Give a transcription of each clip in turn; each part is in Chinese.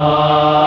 Uh...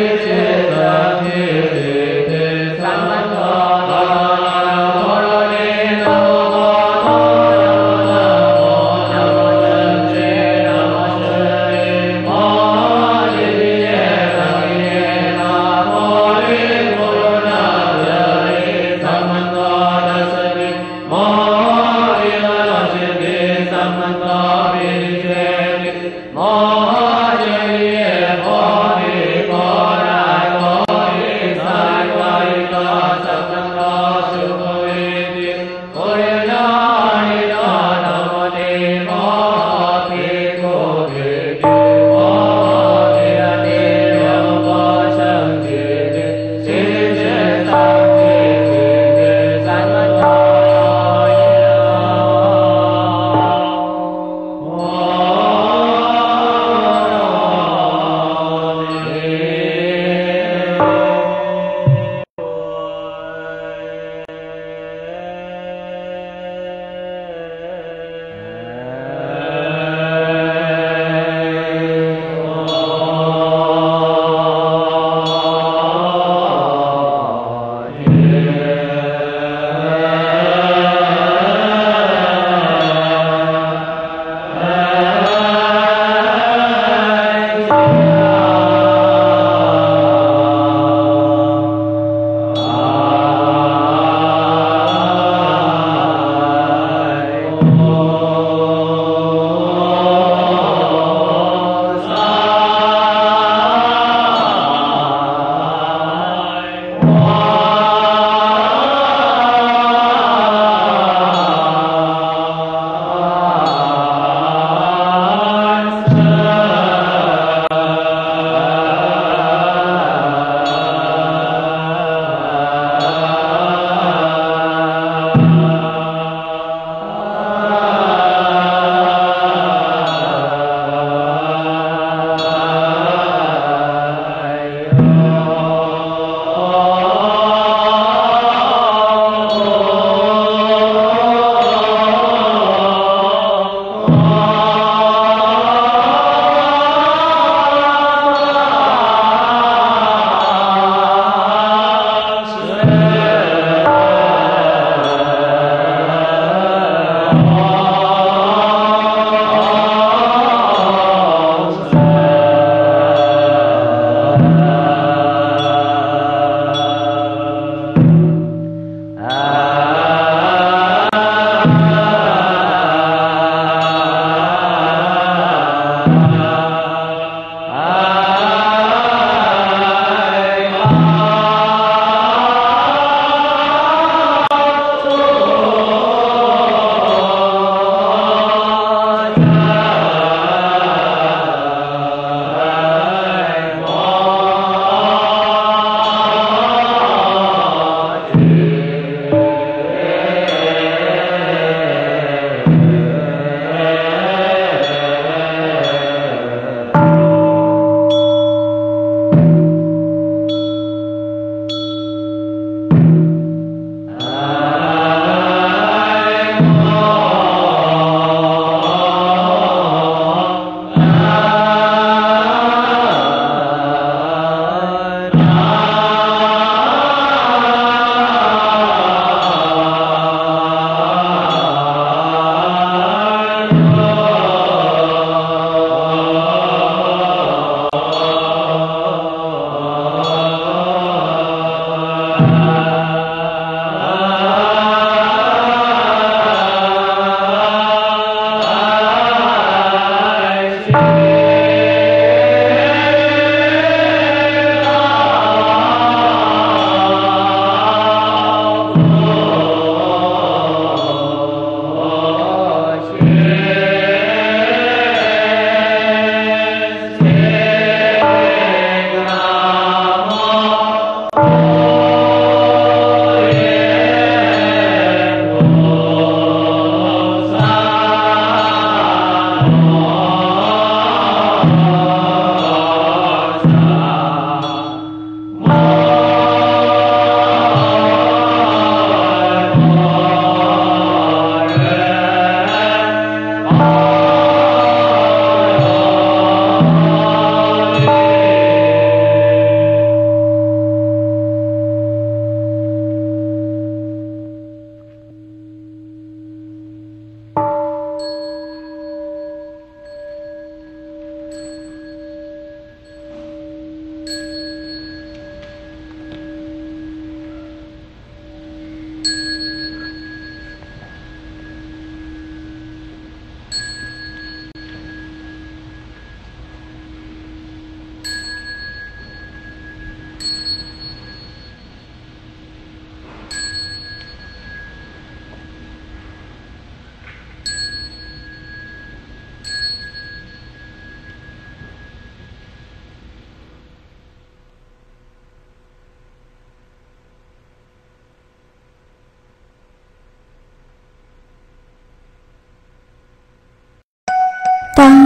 Krishna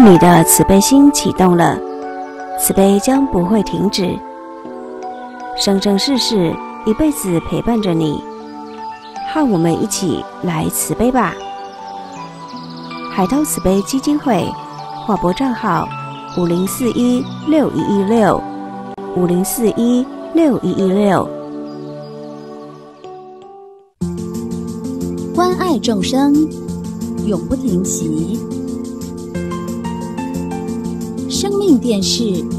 你的慈悲心启动了，慈悲将不会停止，生生世世一辈子陪伴着你。和我们一起来慈悲吧！海涛慈悲基金会划拨账号：五零四一六一一六五零四一六一一六。关爱众生，永不停息。命电视。